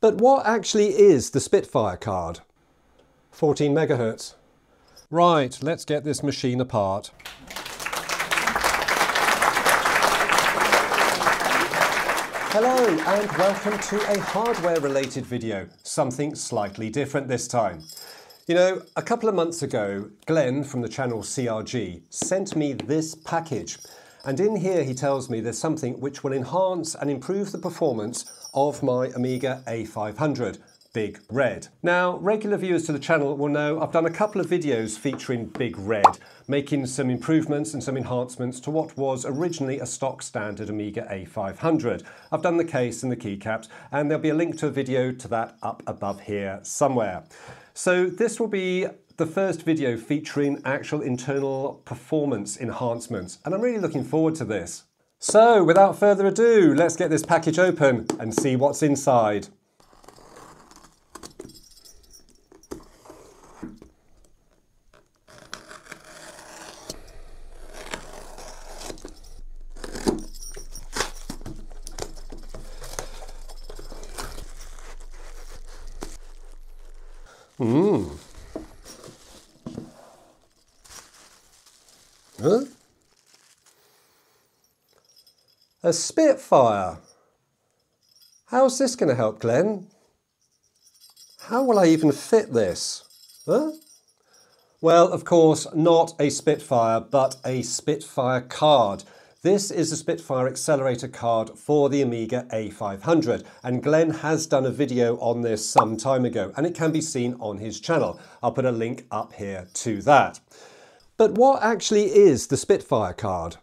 But what actually is the Spitfire card? 14 megahertz. Right, let's get this machine apart. Hello and welcome to a hardware related video, something slightly different this time. You know, a couple of months ago, Glen from the channel CRG sent me this package. And in here he tells me there's something which will enhance and improve the performance of my Amiga A500. Big Red. Now, regular viewers to the channel will know I've done a couple of videos featuring Big Red, making some improvements and some enhancements to what was originally a stock standard Amiga A500. I've done the case and the keycaps, and there'll be a link to a video to that up above here somewhere. So this will be the first video featuring actual internal performance enhancements, and I'm really looking forward to this. So without further ado, let's get this package open and see what's inside. Huh? A Spitfire. How's this going to help, Glen? How will I even fit this? Huh? Well, of course, not a Spitfire, but a Spitfire card. This is a Spitfire accelerator card for the Amiga A500 and Glen has done a video on this some time ago and it can be seen on his channel. I'll put a link up here to that. But what actually is the Spitfire card?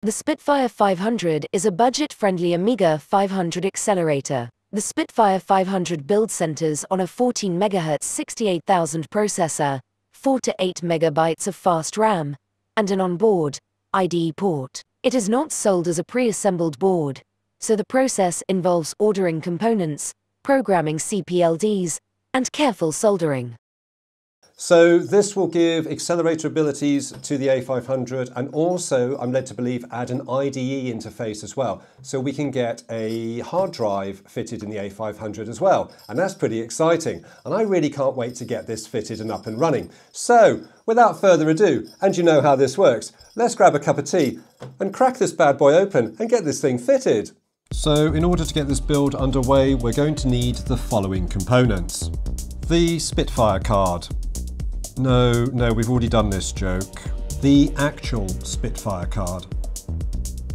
The Spitfire 500 is a budget-friendly Amiga 500 accelerator. The Spitfire 500 build centers on a 14 MHz 68000 processor, 4 to 8 megabytes of fast RAM, and an onboard IDE port. It is not sold as a pre-assembled board, so the process involves ordering components, programming CPLDs, and careful soldering. So this will give accelerator abilities to the A500 and also, I'm led to believe, add an IDE interface as well. So we can get a hard drive fitted in the A500 as well. And that's pretty exciting. And I really can't wait to get this fitted and up and running. So without further ado, and you know how this works, let's grab a cup of tea and crack this bad boy open and get this thing fitted. So in order to get this build underway, we're going to need the following components. The Spitfire card, no, no, we've already done this joke. The actual Spitfire card.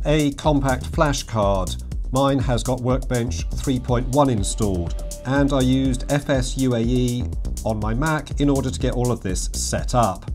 A compact flash card. Mine has got Workbench 3.1 installed, and I used FSUAE on my Mac in order to get all of this set up.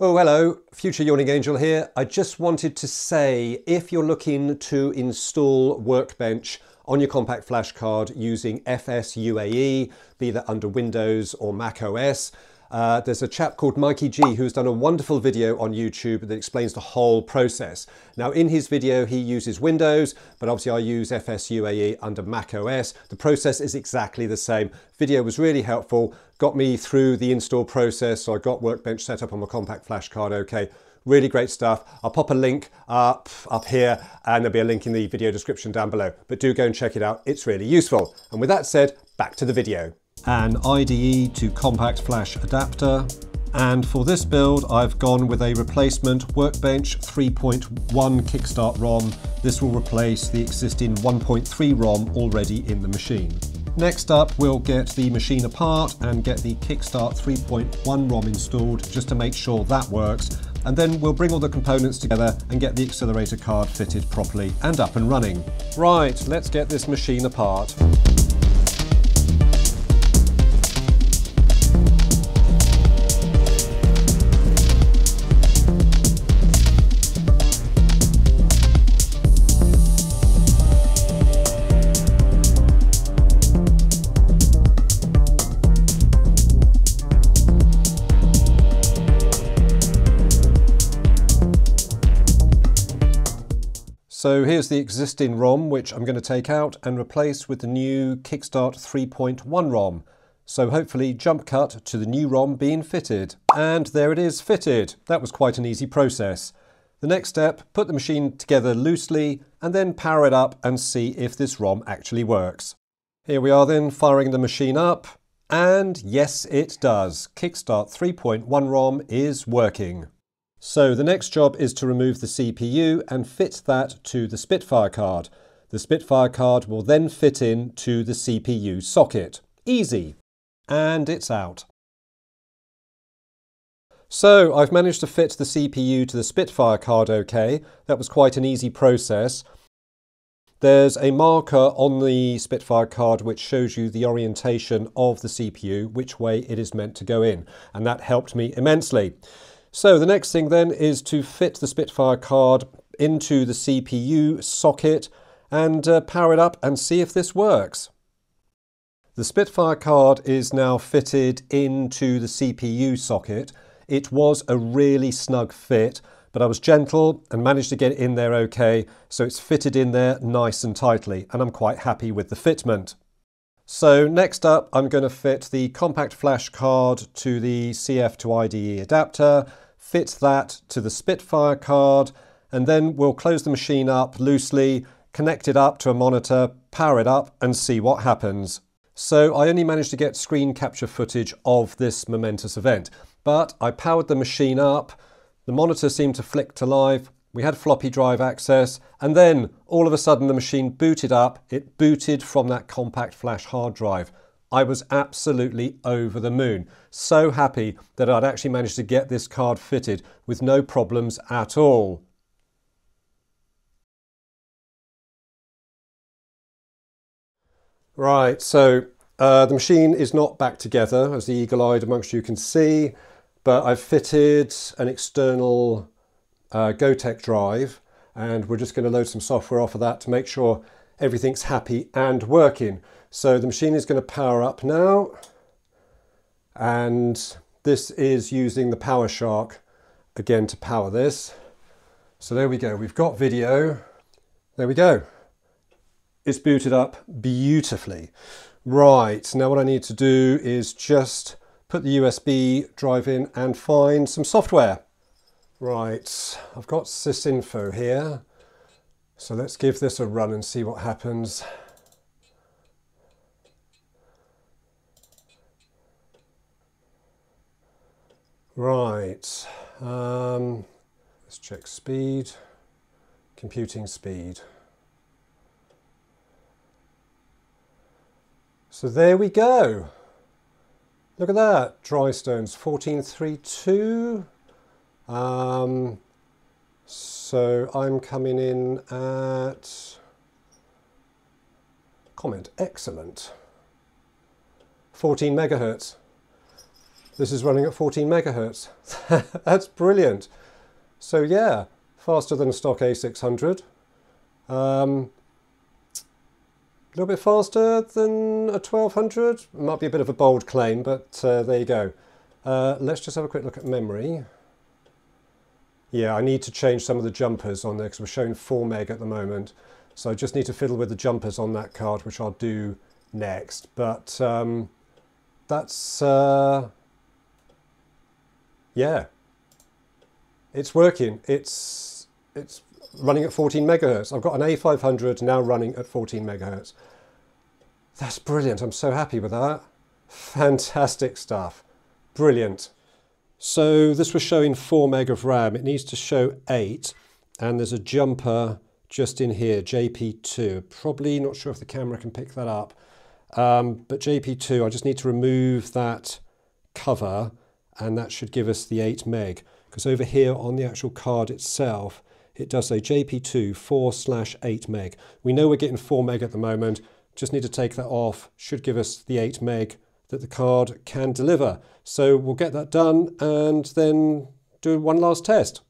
Oh, hello, Future Yawning Angel here. I just wanted to say if you're looking to install Workbench on your compact flash card using FSUAE, be that under Windows or Mac OS, uh, there's a chap called Mikey G who's done a wonderful video on YouTube that explains the whole process. Now in his video he uses Windows, but obviously I use FSUAE under Mac OS. The process is exactly the same. Video was really helpful, got me through the install process, so I got Workbench set up on my compact flash card okay. Really great stuff. I'll pop a link up, up here and there'll be a link in the video description down below. But do go and check it out, it's really useful. And with that said, back to the video an IDE to compact flash adapter. And for this build, I've gone with a replacement Workbench 3.1 Kickstart ROM. This will replace the existing 1.3 ROM already in the machine. Next up, we'll get the machine apart and get the Kickstart 3.1 ROM installed just to make sure that works. And then we'll bring all the components together and get the accelerator card fitted properly and up and running. Right, let's get this machine apart. So here's the existing ROM, which I'm going to take out and replace with the new Kickstart 3.1 ROM. So hopefully jump cut to the new ROM being fitted. And there it is fitted. That was quite an easy process. The next step, put the machine together loosely and then power it up and see if this ROM actually works. Here we are then firing the machine up. And yes, it does. Kickstart 3.1 ROM is working. So the next job is to remove the CPU and fit that to the Spitfire card. The Spitfire card will then fit in to the CPU socket. Easy. And it's out. So I've managed to fit the CPU to the Spitfire card okay. That was quite an easy process. There's a marker on the Spitfire card which shows you the orientation of the CPU, which way it is meant to go in, and that helped me immensely. So the next thing then is to fit the Spitfire card into the CPU socket and uh, power it up and see if this works. The Spitfire card is now fitted into the CPU socket it was a really snug fit, but I was gentle and managed to get it in there okay, so it's fitted in there nice and tightly, and I'm quite happy with the fitment. So next up, I'm going to fit the compact flash card to the CF to IDE adapter, fit that to the Spitfire card, and then we'll close the machine up loosely, connect it up to a monitor, power it up, and see what happens. So I only managed to get screen capture footage of this momentous event but I powered the machine up, the monitor seemed to flick to life, we had floppy drive access, and then all of a sudden the machine booted up, it booted from that compact flash hard drive. I was absolutely over the moon. So happy that I'd actually managed to get this card fitted with no problems at all. Right, so uh, the machine is not back together, as the eagle-eyed amongst you can see. But I've fitted an external uh, Gotek drive and we're just going to load some software off of that to make sure everything's happy and working. So the machine is going to power up now and this is using the PowerShark again to power this. So there we go, we've got video. There we go. It's booted up beautifully. Right, now what I need to do is just put the USB drive in and find some software. Right, I've got sysinfo here. So let's give this a run and see what happens. Right, um, let's check speed, computing speed. So there we go. Look at that, Dhrystones, 1432. Um, so I'm coming in at, comment, excellent. 14 megahertz. This is running at 14 megahertz. That's brilliant. So yeah, faster than stock A600. Um, a little bit faster than a 1200. Might be a bit of a bold claim, but uh, there you go. Uh, let's just have a quick look at memory. Yeah, I need to change some of the jumpers on there because we're showing 4 meg at the moment. So I just need to fiddle with the jumpers on that card, which I'll do next. But um, that's, uh, yeah, it's working. It's, it's running at 14 megahertz. I've got an A500 now running at 14 megahertz. That's brilliant. I'm so happy with that. Fantastic stuff. Brilliant. So this was showing 4 meg of RAM. It needs to show 8 and there's a jumper just in here, JP2. Probably not sure if the camera can pick that up. Um, but JP2, I just need to remove that cover and that should give us the 8 meg. Because over here on the actual card itself, it does say JP2 4 slash 8 meg. We know we're getting 4 meg at the moment, just need to take that off, should give us the 8 meg that the card can deliver. So we'll get that done and then do one last test.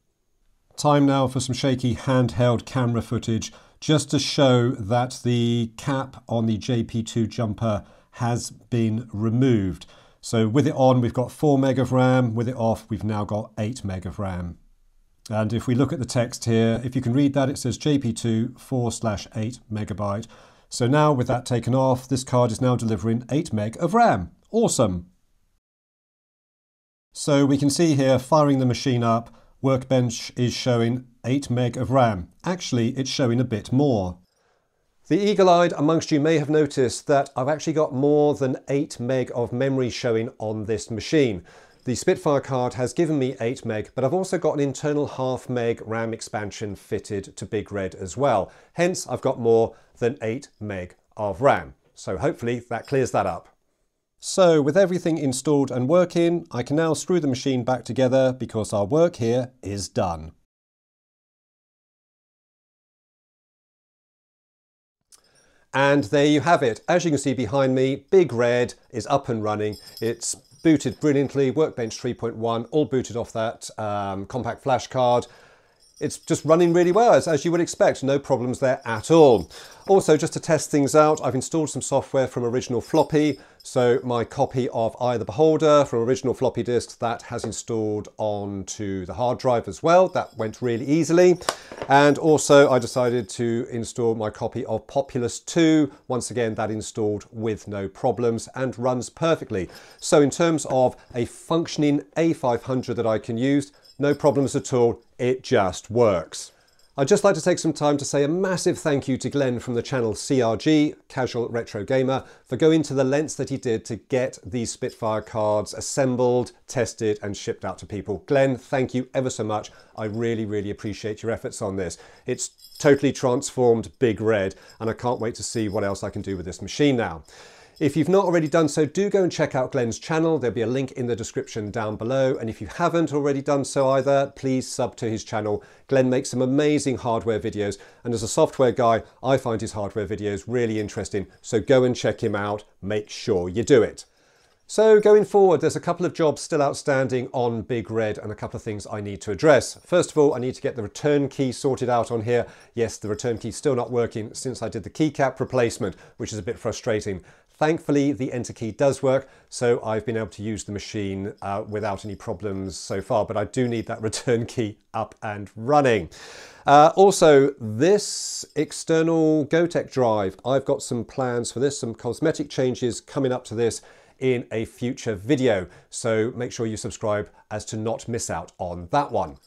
Time now for some shaky handheld camera footage just to show that the cap on the JP2 jumper has been removed. So with it on, we've got 4 meg of RAM. With it off, we've now got 8 meg of RAM. And if we look at the text here, if you can read that, it says JP2 4 slash 8 megabyte. So now with that taken off, this card is now delivering 8 meg of RAM. Awesome. So we can see here, firing the machine up, Workbench is showing 8 meg of RAM. Actually, it's showing a bit more. The eagle-eyed amongst you may have noticed that I've actually got more than 8 meg of memory showing on this machine. The Spitfire card has given me 8 meg, but I've also got an internal half meg RAM expansion fitted to Big Red as well. Hence, I've got more than 8 meg of RAM. So hopefully that clears that up. So with everything installed and working, I can now screw the machine back together because our work here is done. And there you have it. As you can see behind me, Big Red is up and running. It's booted brilliantly, Workbench 3.1, all booted off that um, compact flash card it's just running really well, as, as you would expect. No problems there at all. Also, just to test things out, I've installed some software from Original Floppy. So my copy of Eye the Beholder from Original Floppy Disks, that has installed onto the hard drive as well. That went really easily. And also I decided to install my copy of Populous 2. Once again, that installed with no problems and runs perfectly. So in terms of a functioning A500 that I can use, no problems at all, it just works. I'd just like to take some time to say a massive thank you to Glen from the channel CRG, Casual Retro Gamer, for going to the lengths that he did to get these Spitfire cards assembled, tested and shipped out to people. Glen, thank you ever so much. I really, really appreciate your efforts on this. It's totally transformed Big Red and I can't wait to see what else I can do with this machine now. If you've not already done so, do go and check out Glen's channel. There'll be a link in the description down below. And if you haven't already done so either, please sub to his channel. Glen makes some amazing hardware videos. And as a software guy, I find his hardware videos really interesting. So go and check him out. Make sure you do it. So going forward, there's a couple of jobs still outstanding on Big Red and a couple of things I need to address. First of all, I need to get the return key sorted out on here. Yes, the return key's still not working since I did the keycap replacement, which is a bit frustrating. Thankfully, the enter key does work, so I've been able to use the machine uh, without any problems so far, but I do need that return key up and running. Uh, also, this external Gotek drive, I've got some plans for this, some cosmetic changes coming up to this in a future video. So make sure you subscribe as to not miss out on that one.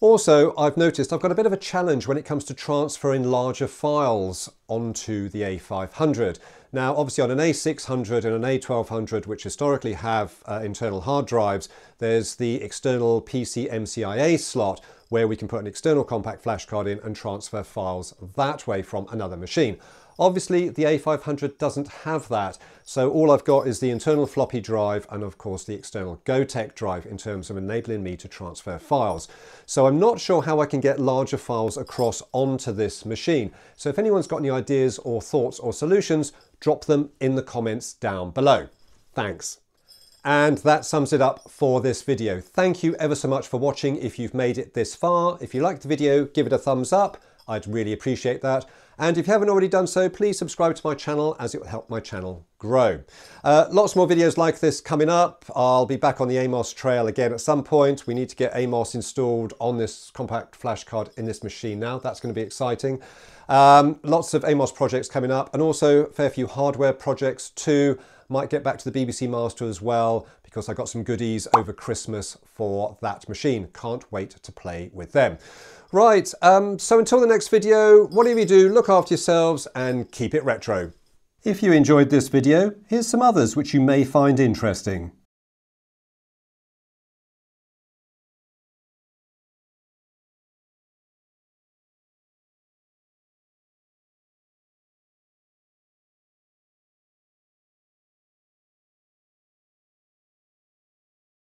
Also, I've noticed I've got a bit of a challenge when it comes to transferring larger files onto the A500. Now, obviously on an A600 and an A1200, which historically have uh, internal hard drives, there's the external PCMCIA slot where we can put an external compact flash card in and transfer files that way from another machine. Obviously, the A500 doesn't have that, so all I've got is the internal floppy drive and of course the external Gotek drive in terms of enabling me to transfer files. So I'm not sure how I can get larger files across onto this machine. So if anyone's got any ideas or thoughts or solutions, drop them in the comments down below. Thanks. And that sums it up for this video. Thank you ever so much for watching if you've made it this far. If you liked the video, give it a thumbs up. I'd really appreciate that. And if you haven't already done so, please subscribe to my channel as it will help my channel grow. Uh, lots more videos like this coming up. I'll be back on the AMOS trail again at some point. We need to get AMOS installed on this compact flash card in this machine now. That's going to be exciting. Um, lots of AMOS projects coming up and also a fair few hardware projects too. Might get back to the BBC Master as well because I got some goodies over Christmas for that machine. Can't wait to play with them. Right, um, so until the next video, whatever you do, look after yourselves and keep it retro. If you enjoyed this video, here's some others which you may find interesting.